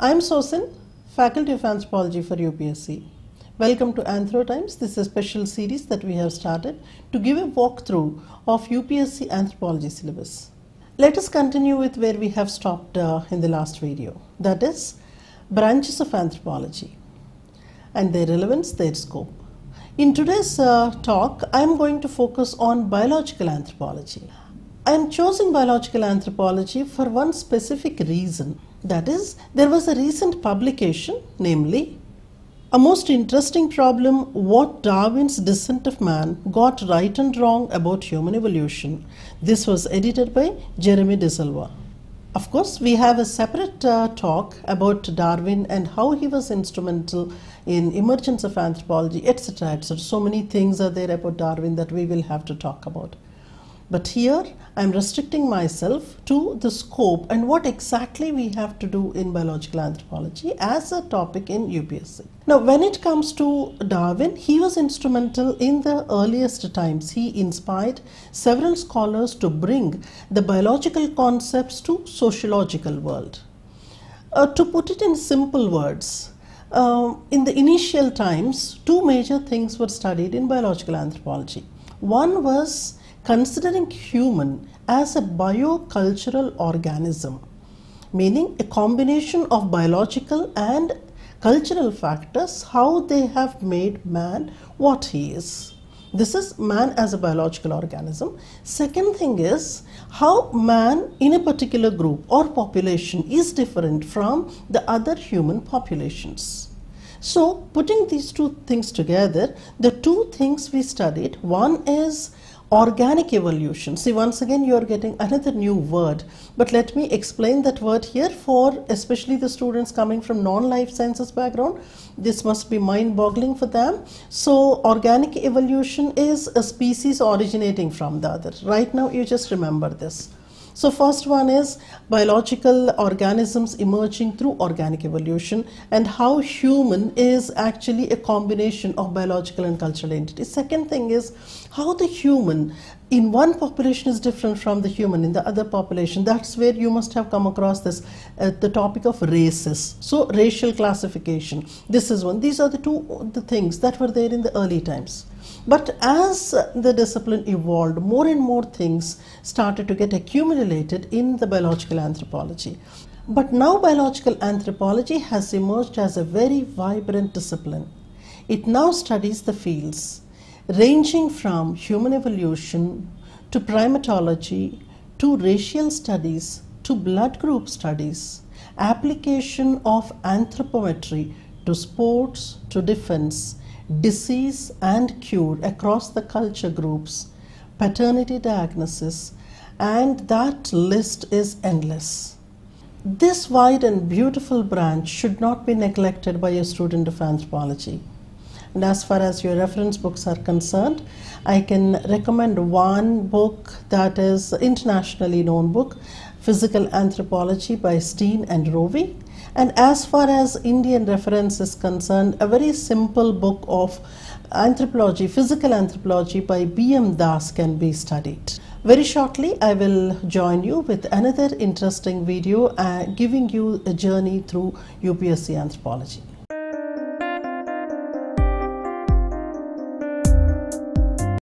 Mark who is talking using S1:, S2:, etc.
S1: I'm Sosin, Faculty of Anthropology for UPSC. Welcome to Anthro Times. This is a special series that we have started to give a walkthrough of UPSC Anthropology syllabus. Let us continue with where we have stopped uh, in the last video. That is, branches of anthropology and their relevance, their scope. In today's uh, talk, I am going to focus on biological anthropology. I am choosing biological anthropology for one specific reason. That is, there was a recent publication, namely, a most interesting problem what Darwin's Descent of Man got right and wrong about human evolution. This was edited by Jeremy De Silva. Of course, we have a separate uh, talk about Darwin and how he was instrumental in emergence of anthropology, etc., etc. So many things are there about Darwin that we will have to talk about. But here I am restricting myself to the scope and what exactly we have to do in biological anthropology as a topic in UPSC. Now, when it comes to Darwin, he was instrumental in the earliest times. He inspired several scholars to bring the biological concepts to sociological world. Uh, to put it in simple words, uh, in the initial times, two major things were studied in biological anthropology. One was considering human as a biocultural organism, meaning a combination of biological and cultural factors, how they have made man what he is. This is man as a biological organism. Second thing is how man in a particular group or population is different from the other human populations. So, putting these two things together, the two things we studied one is organic evolution. See, once again, you are getting another new word, but let me explain that word here for especially the students coming from non-life sciences background. This must be mind-boggling for them. So, organic evolution is a species originating from the other. Right now, you just remember this. So first one is biological organisms emerging through organic evolution and how human is actually a combination of biological and cultural entities. Second thing is how the human in one population is different from the human in the other population. That's where you must have come across this, uh, the topic of races. So racial classification. This is one. These are the two the things that were there in the early times. But as the discipline evolved, more and more things started to get accumulated in the biological anthropology. But now biological anthropology has emerged as a very vibrant discipline. It now studies the fields ranging from human evolution to primatology to racial studies to blood group studies, application of anthropometry to sports to defense, disease and cure across the culture groups, paternity diagnosis, and that list is endless. This wide and beautiful branch should not be neglected by a student of anthropology. And as far as your reference books are concerned, I can recommend one book that is internationally known book, Physical Anthropology by Stein and Rowe. And as far as Indian reference is concerned, a very simple book of anthropology, physical anthropology by B.M. Das can be studied. Very shortly, I will join you with another interesting video uh, giving you a journey through UPSC anthropology.